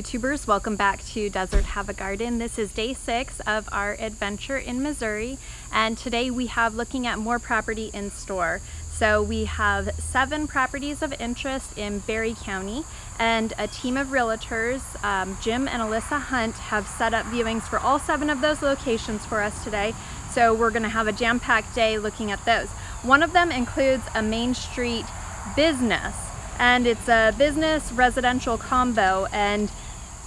YouTubers, welcome back to Desert Have a Garden. This is day six of our adventure in Missouri and today we have looking at more property in store. So we have seven properties of interest in Barry County and a team of realtors, um, Jim and Alyssa Hunt, have set up viewings for all seven of those locations for us today. So we're gonna have a jam-packed day looking at those. One of them includes a Main Street business and it's a business residential combo and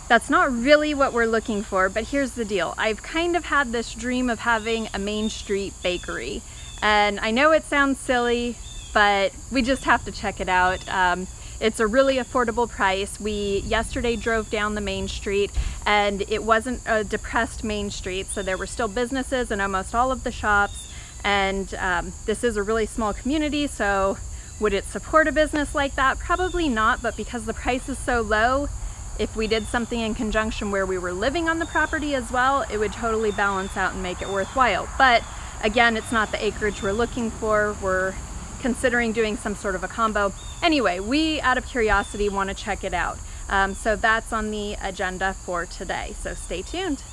that's not really what we're looking for but here's the deal I've kind of had this dream of having a Main Street bakery and I know it sounds silly but we just have to check it out um, it's a really affordable price. We yesterday drove down the main street and it wasn't a depressed main street so there were still businesses in almost all of the shops and um, this is a really small community so would it support a business like that? Probably not, but because the price is so low, if we did something in conjunction where we were living on the property as well, it would totally balance out and make it worthwhile. But again, it's not the acreage we're looking for. We're considering doing some sort of a combo. Anyway, we, out of curiosity, want to check it out. Um, so that's on the agenda for today. So stay tuned.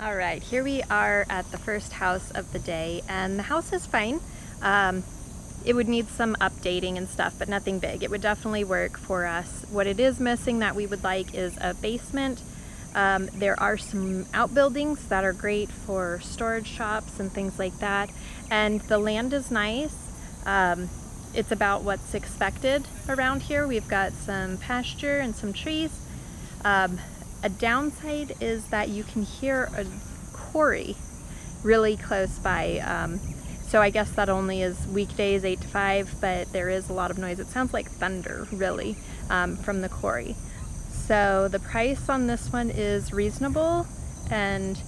All right, here we are at the first house of the day, and the house is fine. Um, it would need some updating and stuff, but nothing big. It would definitely work for us. What it is missing that we would like is a basement. Um, there are some outbuildings that are great for storage shops and things like that. And the land is nice. Um, it's about what's expected around here. We've got some pasture and some trees. Um, a downside is that you can hear a quarry really close by. So I guess that only is weekdays 8 to 5, but there is a lot of noise. It sounds like thunder, really, um, from the quarry. So the price on this one is reasonable and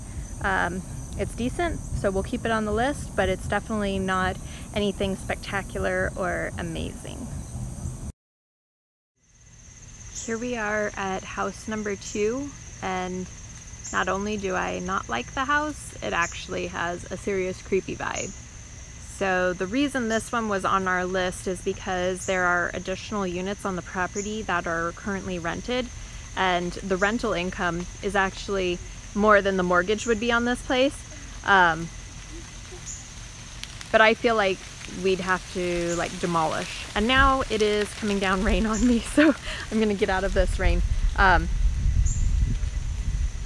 um, it's decent, so we'll keep it on the list, but it's definitely not anything spectacular or amazing. Here we are at house number two, and not only do I not like the house, it actually has a serious creepy vibe. So the reason this one was on our list is because there are additional units on the property that are currently rented and the rental income is actually more than the mortgage would be on this place. Um, but I feel like we'd have to like demolish. And now it is coming down rain on me, so I'm gonna get out of this rain. Um,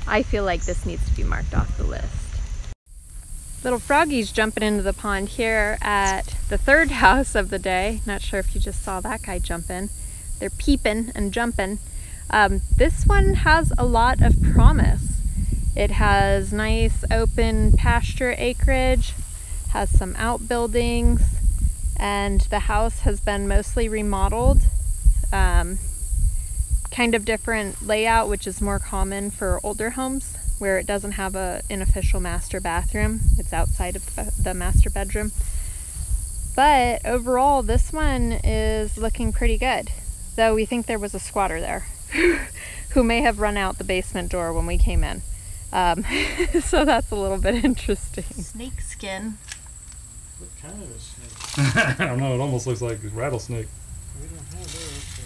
I feel like this needs to be marked off the list. Little froggies jumping into the pond here at the third house of the day. Not sure if you just saw that guy jump in. They're peeping and jumping. Um, this one has a lot of promise. It has nice open pasture acreage, has some outbuildings, and the house has been mostly remodeled. Um, kind of different layout, which is more common for older homes where it doesn't have a, an official master bathroom. It's outside of the master bedroom. But overall, this one is looking pretty good. Though we think there was a squatter there who may have run out the basement door when we came in. Um, so that's a little bit interesting. Snake skin. What kind of a snake? I don't know. It almost looks like a rattlesnake. We don't have those.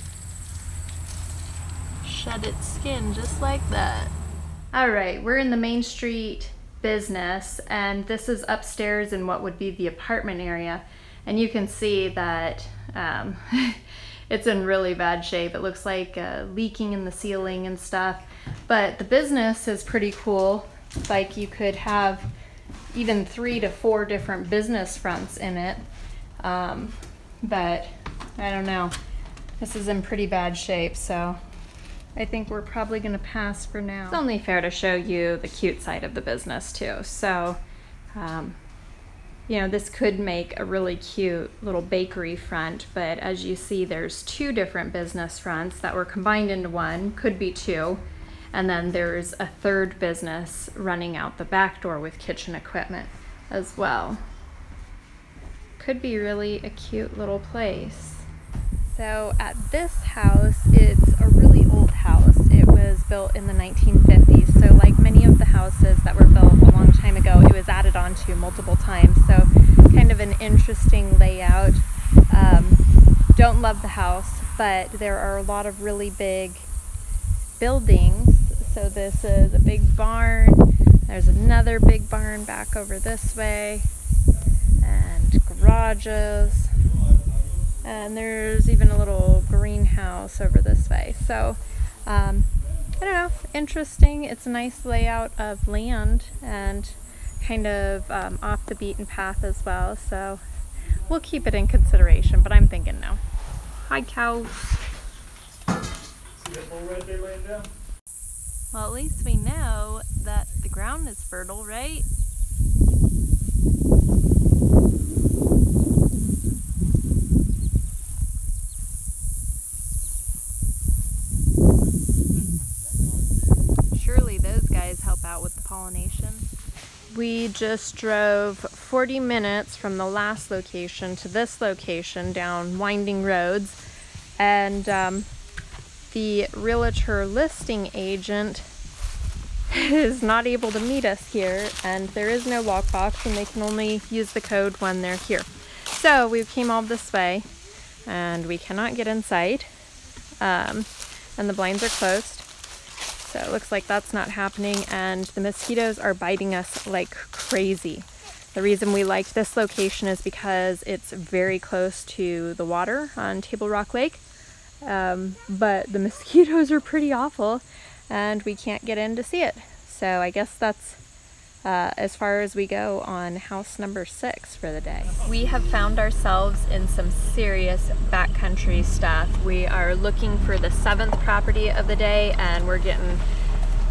Shed its skin just like that. All right, we're in the Main Street business and this is upstairs in what would be the apartment area. And you can see that um, it's in really bad shape. It looks like uh, leaking in the ceiling and stuff. But the business is pretty cool. Like you could have even three to four different business fronts in it. Um, but I don't know. This is in pretty bad shape, so I think we're probably going to pass for now. It's only fair to show you the cute side of the business too. So, um, you know, this could make a really cute little bakery front, but as you see, there's two different business fronts that were combined into one, could be two. And then there's a third business running out the back door with kitchen equipment as well. Could be really a cute little place. So at this house, it's a really old house. It was built in the 1950s. So like many of the houses that were built a long time ago, it was added onto multiple times. So kind of an interesting layout. Um, don't love the house, but there are a lot of really big buildings. So this is a big barn. There's another big barn back over this way and garages. And there's even a little greenhouse over this way. So, um, I don't know, interesting. It's a nice layout of land and kind of um, off the beaten path as well. So, we'll keep it in consideration, but I'm thinking no. Hi, cows. Well, at least we know that the ground is fertile, right? Surely those guys help out with the pollination. We just drove 40 minutes from the last location to this location down winding roads and um, the realtor listing agent is not able to meet us here and there is no lockbox and they can only use the code when they're here. So we came all this way and we cannot get inside um, and the blinds are closed. So it looks like that's not happening and the mosquitoes are biting us like crazy. The reason we liked this location is because it's very close to the water on Table Rock Lake. Um, but the mosquitoes are pretty awful and we can't get in to see it. So I guess that's uh, as far as we go on house number six for the day. We have found ourselves in some serious backcountry stuff. We are looking for the seventh property of the day and we're getting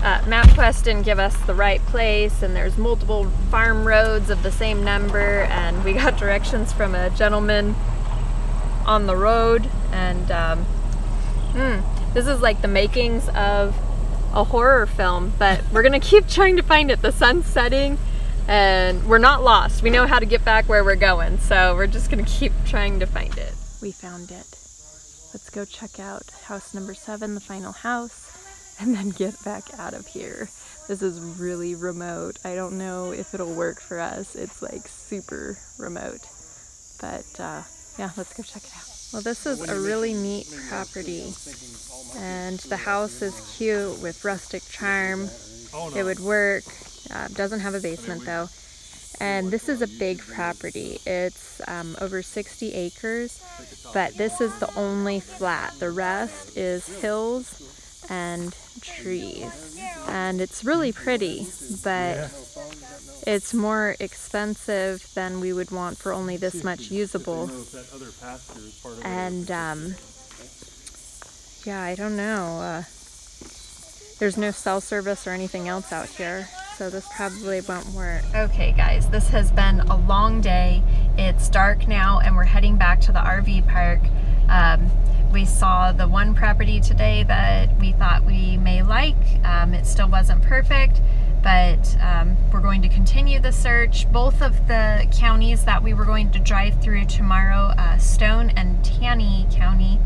uh, MapQuest didn't give us the right place and there's multiple farm roads of the same number and we got directions from a gentleman on the road and um, mm, this is like the makings of a horror film, but we're gonna keep trying to find it. The sun's setting and we're not lost. We know how to get back where we're going, so we're just gonna keep trying to find it. We found it. Let's go check out house number seven, the final house, and then get back out of here. This is really remote. I don't know if it'll work for us. It's like super remote. But uh, yeah, let's go check it out. Well, this is a really neat property. And the house is cute with rustic charm. It would work. Uh, doesn't have a basement though. And this is a big property. It's um, over 60 acres, but this is the only flat. The rest is hills and trees. And it's really pretty, but it's more expensive than we would want for only this much usable. And um, yeah, I don't know. Uh, there's no cell service or anything else out here, so this probably won't work. Okay guys, this has been a long day. It's dark now and we're heading back to the RV park. Um, we saw the one property today that we thought we may like. Um, it still wasn't perfect, but um, we're going to continue the search. Both of the counties that we were going to drive through tomorrow, uh, Stone and Taney County,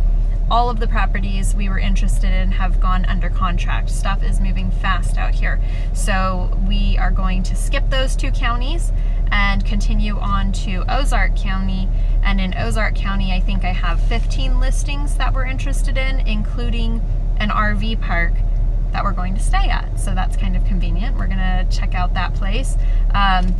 all of the properties we were interested in have gone under contract. Stuff is moving fast out here. So we are going to skip those two counties and continue on to Ozark County. And in Ozark County, I think I have 15 listings that we're interested in, including an RV park that we're going to stay at. So that's kind of convenient. We're gonna check out that place. Um,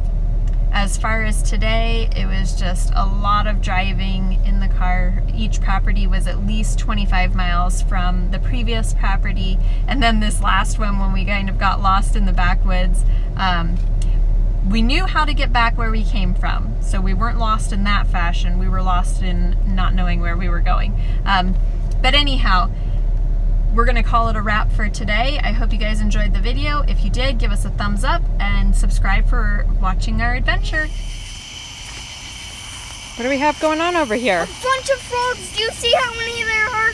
as far as today, it was just a lot of driving in the car. Each property was at least 25 miles from the previous property. And then this last one, when we kind of got lost in the backwoods, um, we knew how to get back where we came from. So we weren't lost in that fashion. We were lost in not knowing where we were going. Um, but anyhow, we're gonna call it a wrap for today. I hope you guys enjoyed the video. If you did, give us a thumbs up and subscribe for watching our adventure. What do we have going on over here? A bunch of frogs. Do you see how many there are?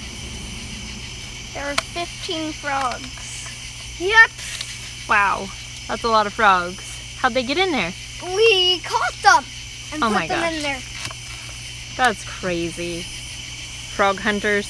There are 15 frogs. Yep. Wow, that's a lot of frogs. How'd they get in there? We caught them and Oh put my them gosh. in there. That's crazy. Frog hunters.